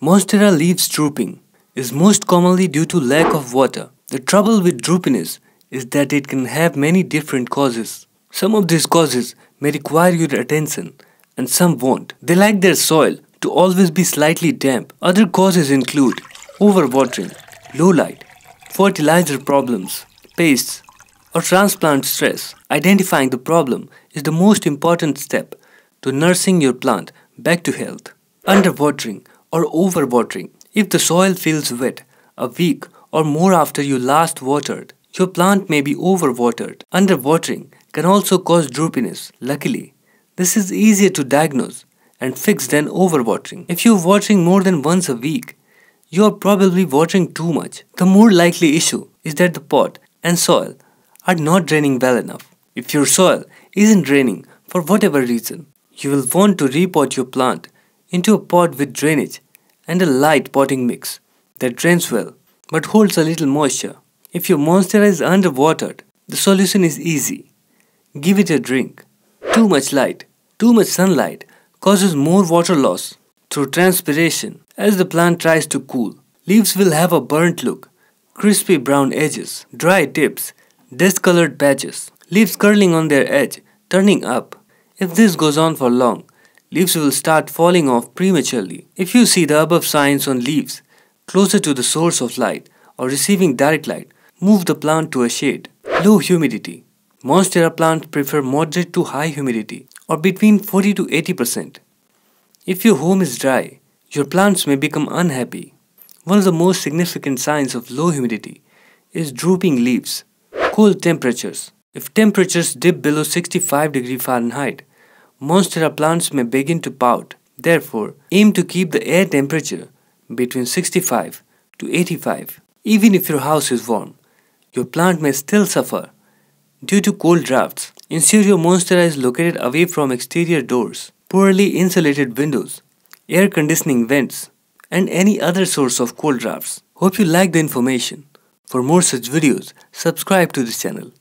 Monstera leaves drooping is most commonly due to lack of water. The trouble with droopiness is that it can have many different causes. Some of these causes may require your attention and some won't. They like their soil to always be slightly damp. Other causes include overwatering, low light, fertilizer problems, pests, or transplant stress. Identifying the problem is the most important step to nursing your plant back to health. Underwatering or overwatering. If the soil feels wet a week or more after you last watered, your plant may be overwatered. Underwatering can also cause droopiness. Luckily, this is easier to diagnose and fix than overwatering. If you're watering more than once a week, you are probably watering too much. The more likely issue is that the pot and soil are not draining well enough. If your soil isn't draining for whatever reason, you will want to repot your plant into a pot with drainage and a light potting mix that drains well but holds a little moisture. If your monstera is underwatered, the solution is easy. Give it a drink. Too much light, too much sunlight causes more water loss through transpiration as the plant tries to cool. Leaves will have a burnt look, crispy brown edges, dry tips, discolored patches, leaves curling on their edge, turning up. If this goes on for long, leaves will start falling off prematurely. If you see the above signs on leaves closer to the source of light or receiving direct light, move the plant to a shade. Low humidity. Monstera plants prefer moderate to high humidity or between 40 to 80%. If your home is dry, your plants may become unhappy. One of the most significant signs of low humidity is drooping leaves. Cold temperatures. If temperatures dip below 65 degree Fahrenheit, Monstera plants may begin to pout. Therefore, aim to keep the air temperature between 65 to 85. Even if your house is warm, your plant may still suffer due to cold drafts. Ensure your monstera is located away from exterior doors, poorly insulated windows, air conditioning vents, and any other source of cold drafts. Hope you like the information. For more such videos, subscribe to this channel.